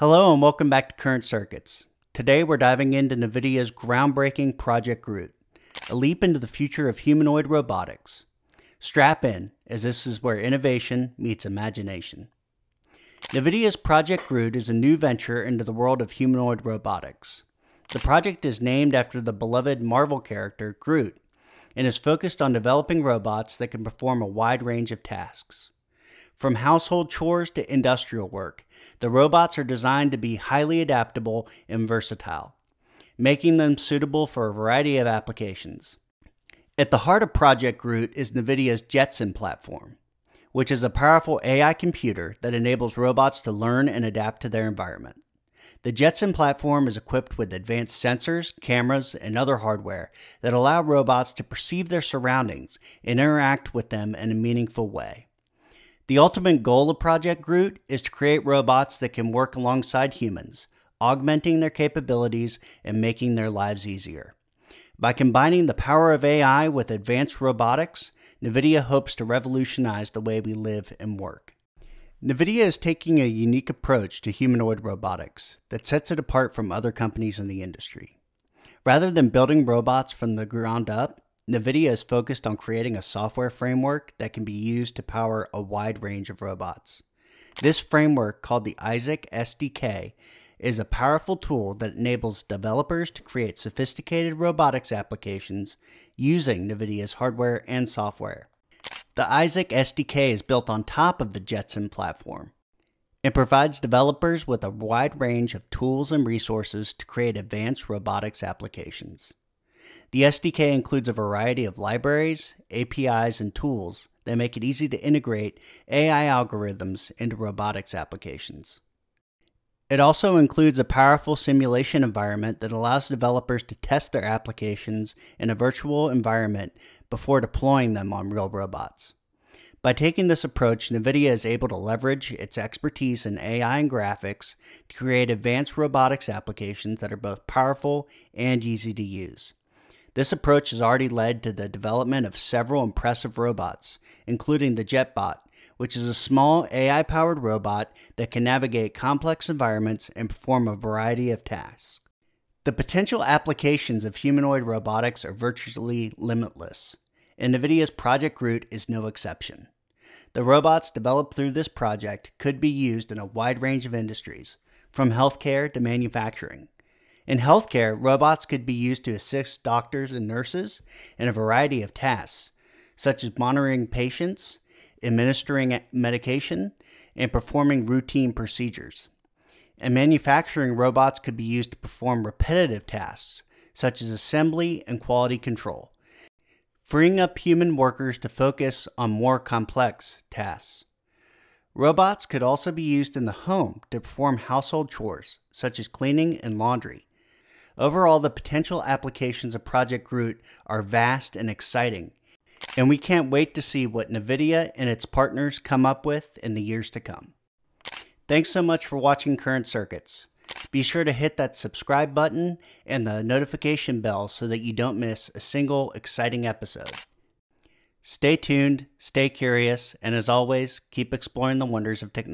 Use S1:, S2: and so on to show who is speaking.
S1: Hello and welcome back to Current Circuits. Today we're diving into NVIDIA's groundbreaking Project Groot, a leap into the future of humanoid robotics. Strap in, as this is where innovation meets imagination. NVIDIA's Project Groot is a new venture into the world of humanoid robotics. The project is named after the beloved Marvel character Groot and is focused on developing robots that can perform a wide range of tasks. From household chores to industrial work, the robots are designed to be highly adaptable and versatile, making them suitable for a variety of applications. At the heart of Project Groot is NVIDIA's Jetson platform, which is a powerful AI computer that enables robots to learn and adapt to their environment. The Jetson platform is equipped with advanced sensors, cameras, and other hardware that allow robots to perceive their surroundings and interact with them in a meaningful way. The ultimate goal of Project Groot is to create robots that can work alongside humans, augmenting their capabilities and making their lives easier. By combining the power of AI with advanced robotics, NVIDIA hopes to revolutionize the way we live and work. NVIDIA is taking a unique approach to humanoid robotics that sets it apart from other companies in the industry. Rather than building robots from the ground up, NVIDIA is focused on creating a software framework that can be used to power a wide range of robots. This framework, called the Isaac SDK, is a powerful tool that enables developers to create sophisticated robotics applications using NVIDIA's hardware and software. The Isaac SDK is built on top of the Jetson platform. It provides developers with a wide range of tools and resources to create advanced robotics applications. The SDK includes a variety of libraries, APIs, and tools that make it easy to integrate AI algorithms into robotics applications. It also includes a powerful simulation environment that allows developers to test their applications in a virtual environment before deploying them on real robots. By taking this approach, NVIDIA is able to leverage its expertise in AI and graphics to create advanced robotics applications that are both powerful and easy to use. This approach has already led to the development of several impressive robots, including the JetBot, which is a small AI powered robot that can navigate complex environments and perform a variety of tasks. The potential applications of humanoid robotics are virtually limitless, and NVIDIA's Project Groot is no exception. The robots developed through this project could be used in a wide range of industries, from healthcare to manufacturing. In healthcare, robots could be used to assist doctors and nurses in a variety of tasks, such as monitoring patients, administering medication, and performing routine procedures. In manufacturing, robots could be used to perform repetitive tasks, such as assembly and quality control, freeing up human workers to focus on more complex tasks. Robots could also be used in the home to perform household chores, such as cleaning and laundry. Overall, the potential applications of Project Groot are vast and exciting, and we can't wait to see what NVIDIA and its partners come up with in the years to come. Thanks so much for watching Current Circuits. Be sure to hit that subscribe button and the notification bell so that you don't miss a single exciting episode. Stay tuned, stay curious, and as always, keep exploring the wonders of technology.